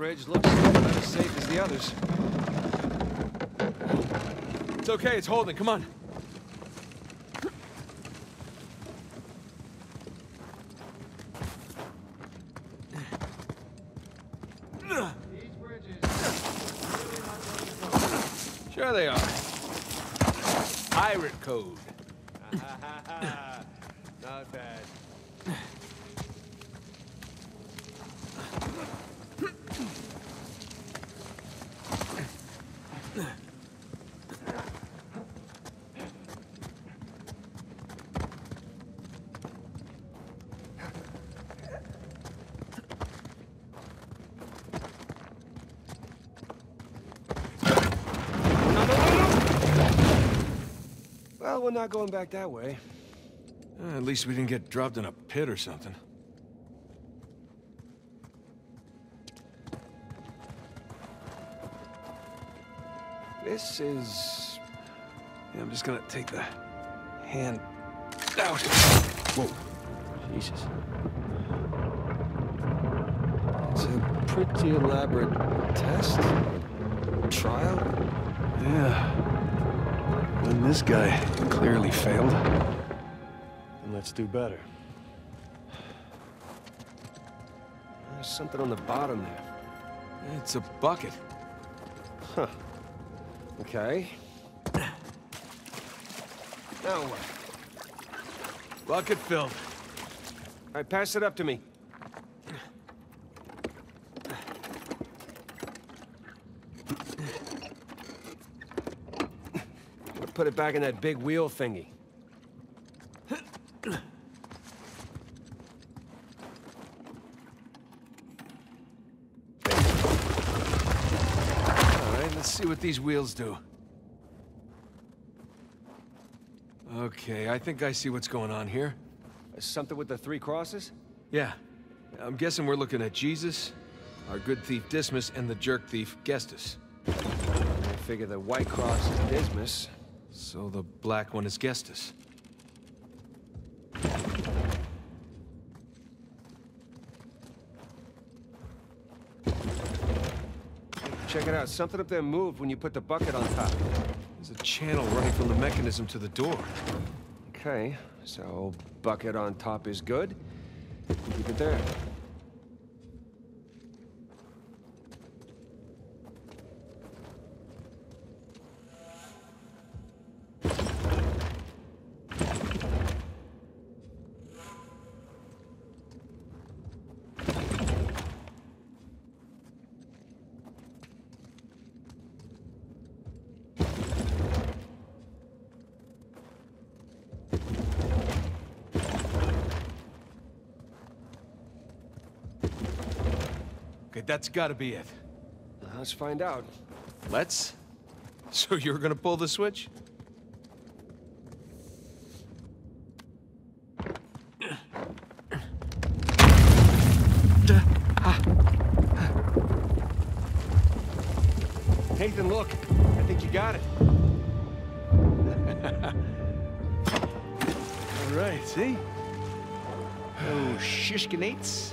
bridge looks about as safe as the others. It's okay, it's holding. Come on. Sure they are. Pirate code. Not bad. Well, we're not going back that way. Uh, at least we didn't get dropped in a pit or something. This is... Yeah, I'm just gonna take the hand out. Whoa. Jesus. It's a pretty elaborate test. Trial. Yeah. And this guy clearly failed. And let's do better. There's something on the bottom there. It's a bucket. Huh. Okay. Now what? Bucket filled. All right, pass it up to me. Put it back in that big wheel thingy. All right, let's see what these wheels do. Okay, I think I see what's going on here. Something with the three crosses? Yeah. I'm guessing we're looking at Jesus, our good thief Dismas, and the jerk thief Gestas. I figure the white cross is Dismas. So the black one is Gestas. Check it out. Something up there moved when you put the bucket on top. There's a channel running from the mechanism to the door. Okay, so bucket on top is good. Keep it there. Okay, that's gotta be it. Let's find out. Let's? So you're gonna pull the switch? Nathan, look. I think you got it. All right, see? Oh, shishkinates,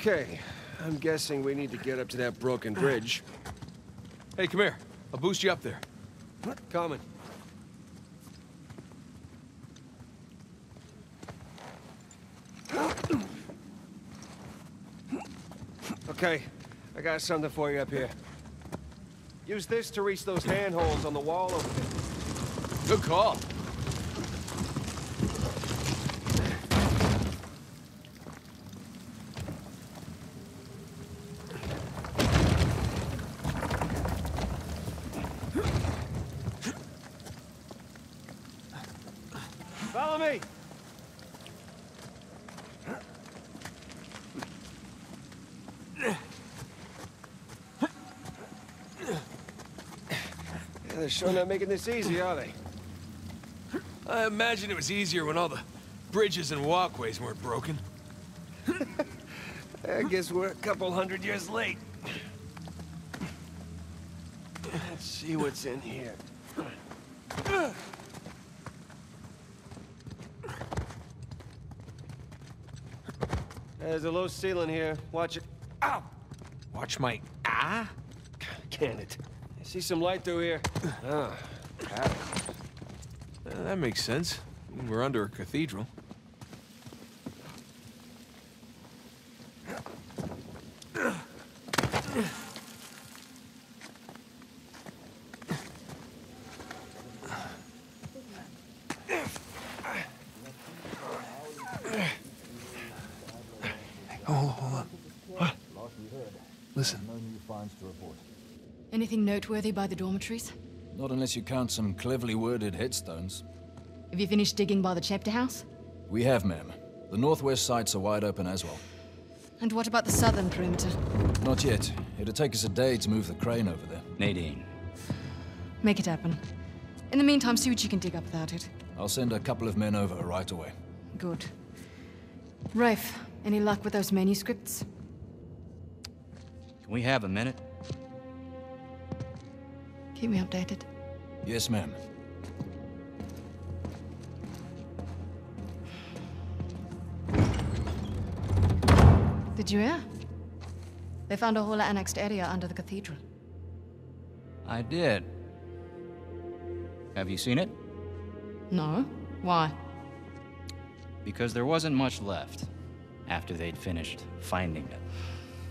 Okay, I'm guessing we need to get up to that broken bridge. Hey, come here. I'll boost you up there. Coming. Okay, I got something for you up here. Use this to reach those handholds on the wall over there. Good call. Follow me! Yeah, they're sure not making this easy, are they? I imagine it was easier when all the bridges and walkways weren't broken. I guess we're a couple hundred years late. Let's see what's in here. There's a low ceiling here. Watch it. Ow! Watch my ah? Can it? See some light through here. Ah. Uh, that makes sense. We're under a cathedral. Noteworthy by the dormitories? Not unless you count some cleverly worded headstones. Have you finished digging by the chapter house? We have, ma'am. The northwest sites are wide open as well. And what about the southern perimeter? Not yet. It'll take us a day to move the crane over there. Nadine, Make it happen. In the meantime, see what you can dig up without it. I'll send a couple of men over right away. Good. Rafe, any luck with those manuscripts? can we have a minute? Keep me updated. Yes, ma'am. Did you hear? They found a whole annexed area under the cathedral. I did. Have you seen it? No? Why? Because there wasn't much left after they'd finished finding it.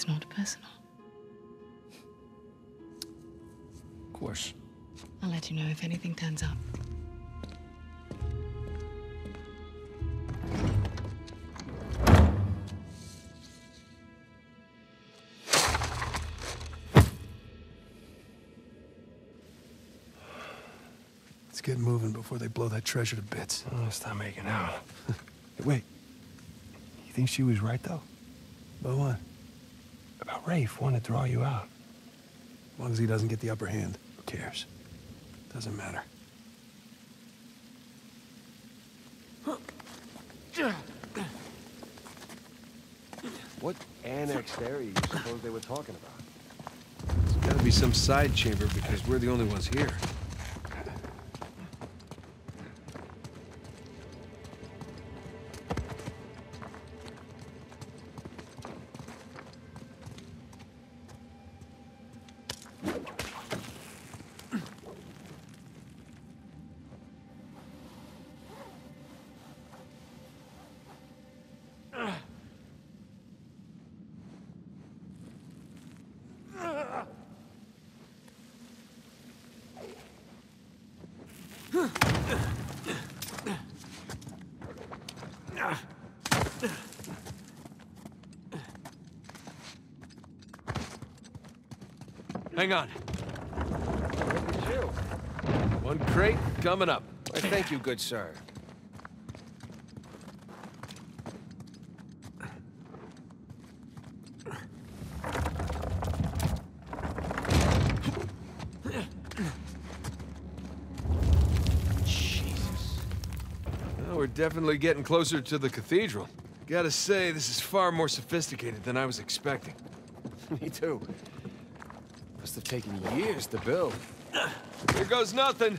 It's not personal. Of course. I'll let you know if anything turns up. Let's get moving before they blow that treasure to bits. Oh, stop making out. Hey, wait. You think she was right, though? But what? About Rafe wanting to draw you out. As long as he doesn't get the upper hand, who cares? Doesn't matter. What annexed area you suppose they were talking about? It's gotta be some side chamber because we're the only ones here. Hang on. Look at you. One crate coming up. Why, thank you, good sir. Jesus. Well, we're definitely getting closer to the cathedral. Gotta say, this is far more sophisticated than I was expecting. Me too. Must have taken years to build. Here goes nothing.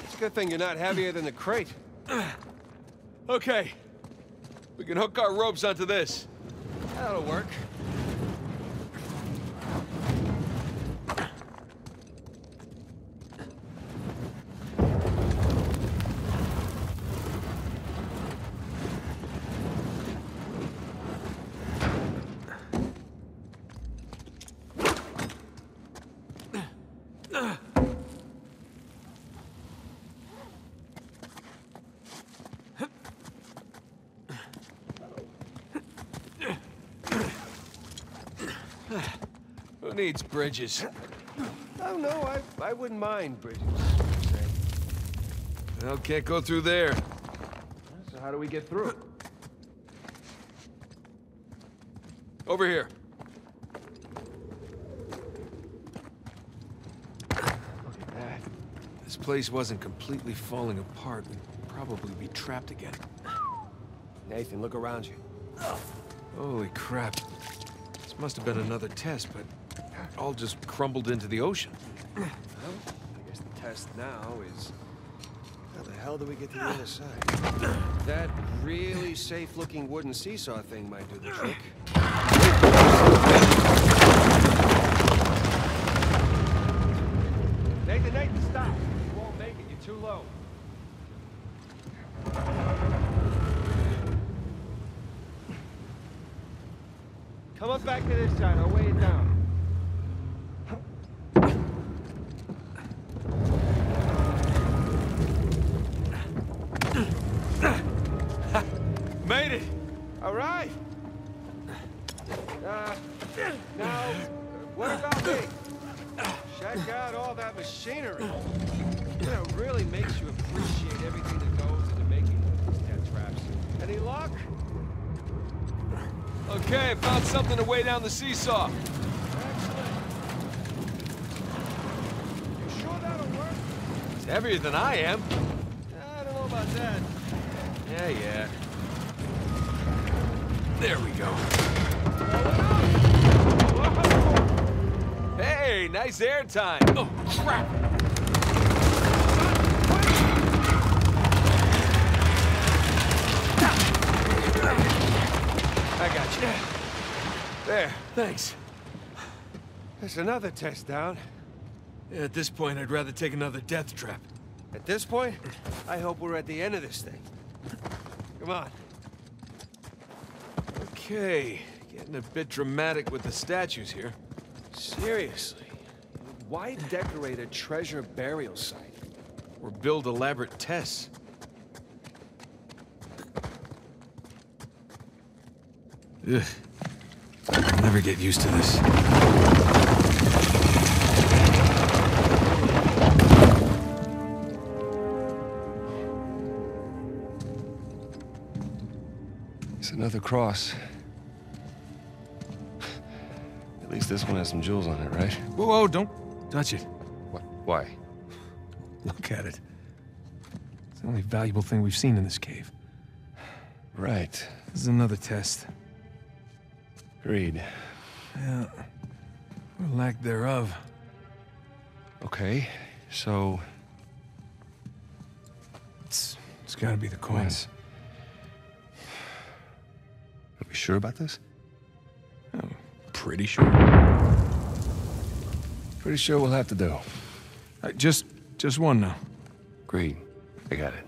It's a good thing you're not heavier than the crate. Okay. We can hook our ropes onto this. That'll work. Who needs bridges? Oh, no, I, I wouldn't mind bridges. Well, can't go through there. So how do we get through? Over here. Look at that. This place wasn't completely falling apart. We'd probably be trapped again. Nathan, look around you. Holy crap. This must have been another test, but all just crumbled into the ocean. Well, I guess the test now is... How the hell do we get to the other ah. side? That really safe-looking wooden seesaw thing might do the trick. Nathan, Nathan, stop! You won't make it. You're too low. Come up back to this side. I'll weigh it down. Something to weigh down the seesaw. Excellent. You sure that'll work? It's heavier than I am. I don't know about that. Yeah, yeah. There we go. Hey, nice air time. Oh, crap! I got you. There. Thanks. There's another test down. Yeah, at this point, I'd rather take another death trap. At this point, I hope we're at the end of this thing. Come on. Okay, getting a bit dramatic with the statues here. Seriously. Why decorate a treasure burial site? Or build elaborate tests. Ugh. I'll never get used to this. It's another cross. At least this one has some jewels on it, right? Whoa, whoa, don't touch it. What? Why? Look at it. It's the only valuable thing we've seen in this cave. Right. This is another test. Agreed. Yeah. Or lack thereof. Okay, so It's, it's gotta be the coins. are we sure about this? Pretty sure. Pretty sure we'll have to do. Uh, just, just one now. Agreed. I got it.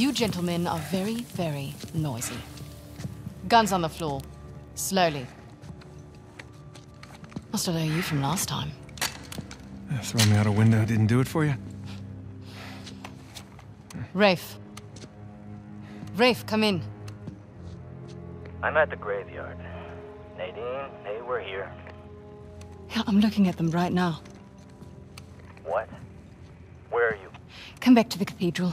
You gentlemen are very, very noisy. Guns on the floor. Slowly. Must have known you from last time. Uh, Throw me out a window didn't do it for you? Rafe. Rafe, come in. I'm at the graveyard. Nadine, hey, we're here. Yeah, I'm looking at them right now. What? Where are you? Come back to the cathedral.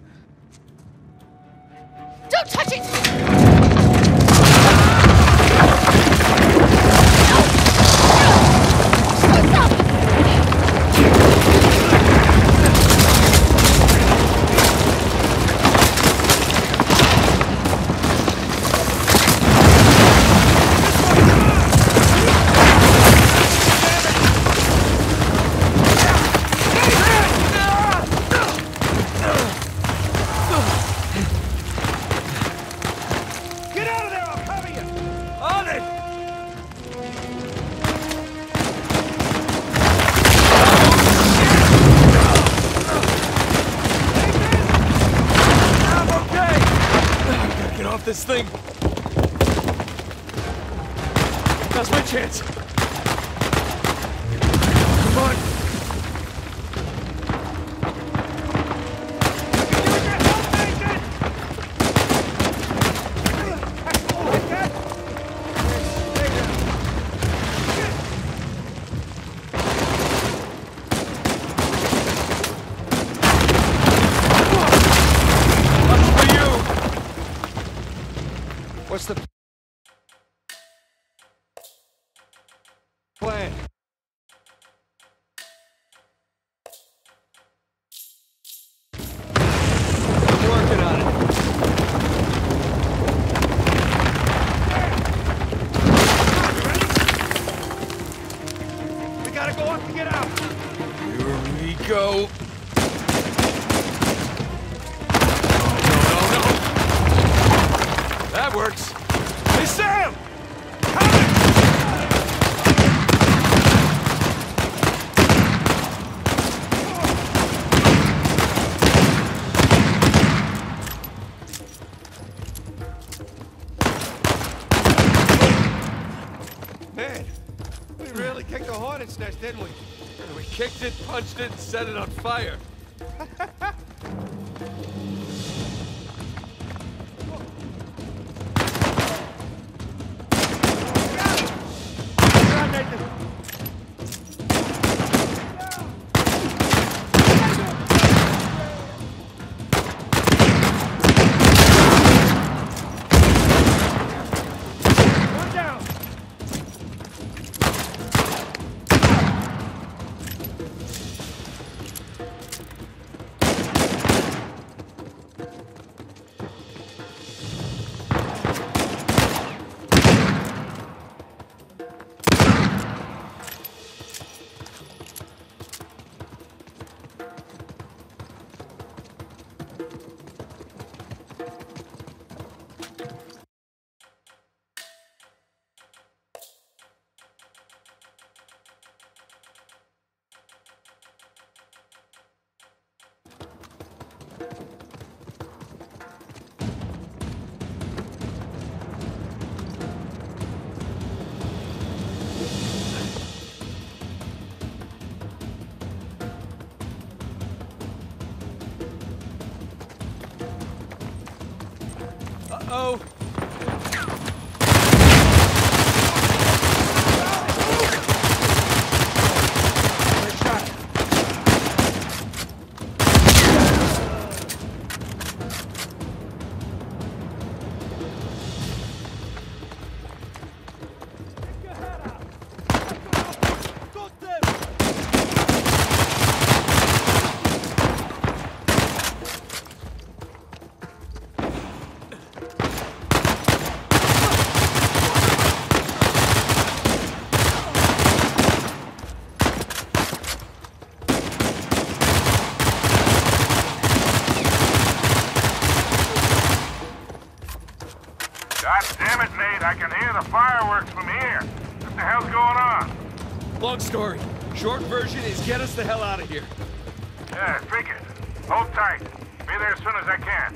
This thing. Now's my chance. Punched set it on fire. I can hear the fireworks from here. What the hell's going on? Long story. Short version is get us the hell out of here. Yeah, figured. Hold tight. Be there as soon as I can.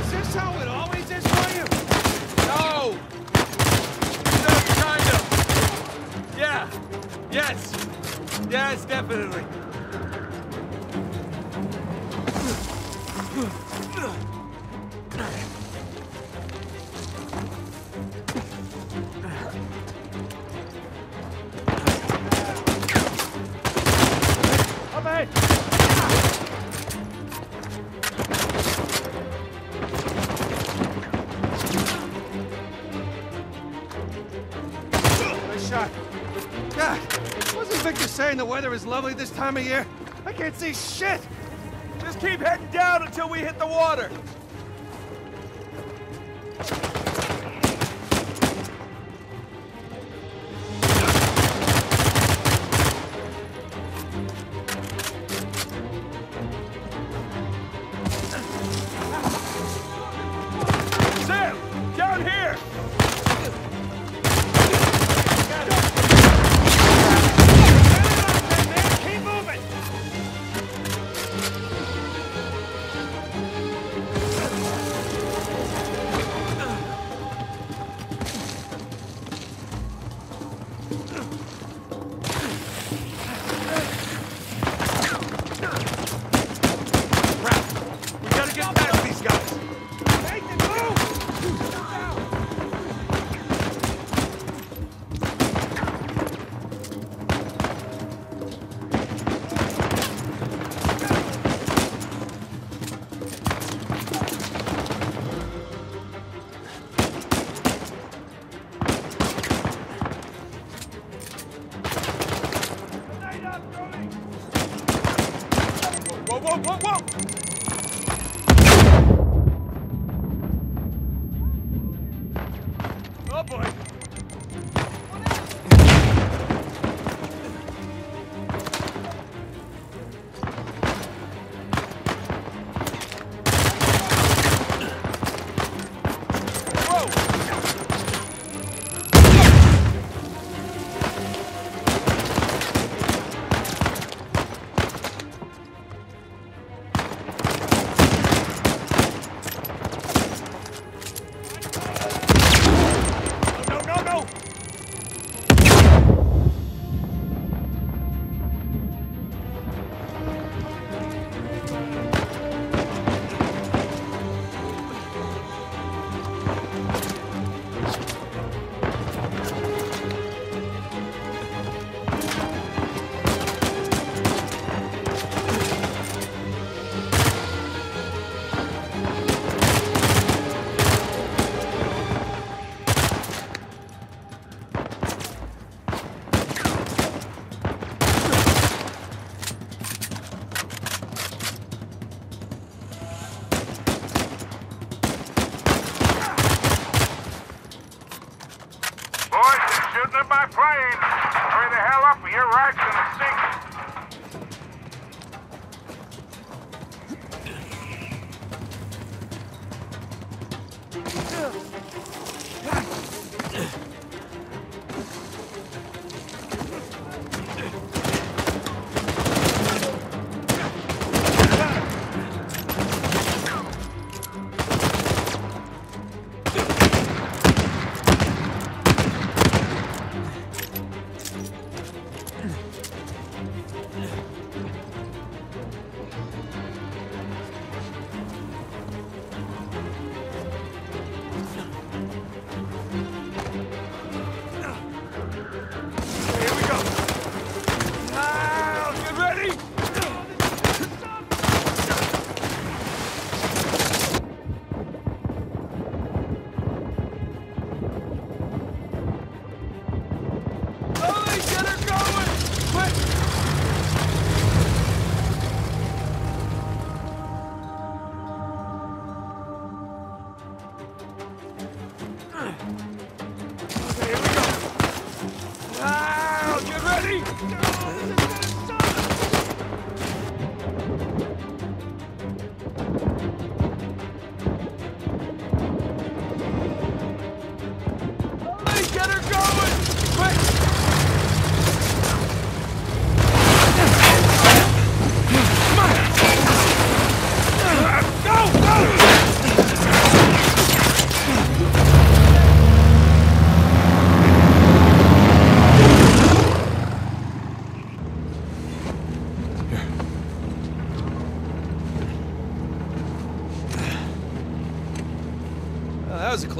Is this how it always is you? No! No, kind of. Yeah. Yes. Yes, definitely. Saying the weather is lovely this time of year? I can't see shit! Just keep heading down until we hit the water. Ugh. Doctor!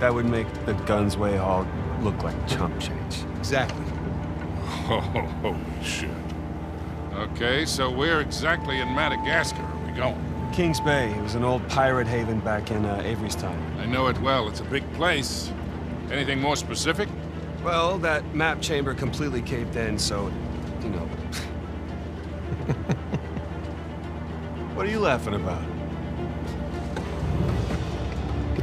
That would make the Gunsway haul look like chump change. Exactly. Oh, holy shit. Okay, so where exactly in Madagascar are we going? Kings Bay. It was an old pirate haven back in uh, Avery's time. I know it well. It's a big place. Anything more specific? Well, that map chamber completely caved in, so, you know. what are you laughing about?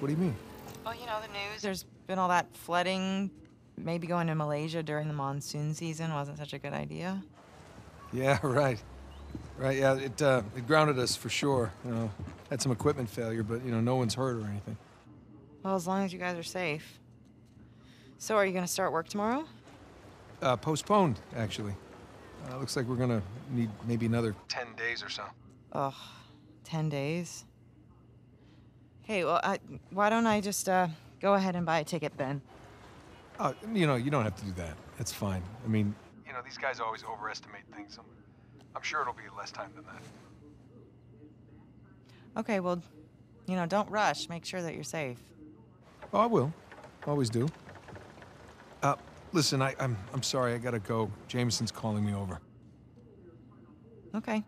What do you mean? Well, you know the news. There's been all that flooding. Maybe going to Malaysia during the monsoon season wasn't such a good idea. Yeah, right. Right, yeah, it, uh, it grounded us for sure. You know, had some equipment failure, but, you know, no one's hurt or anything. Well, as long as you guys are safe. So, are you going to start work tomorrow? Uh, postponed, actually. Uh, looks like we're gonna need maybe another 10 days or so. Ugh, 10 days. Hey, well, I, why don't I just uh, go ahead and buy a ticket then? Uh, you know, you don't have to do that. It's fine. I mean, you know, these guys always overestimate things. I'm, I'm sure it'll be less time than that. Okay, well, you know, don't rush. Make sure that you're safe. Oh, I will. Always do. Uh, listen, I, I'm, I'm sorry. I gotta go. Jameson's calling me over. Okay.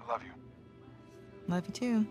I love you. Love you too.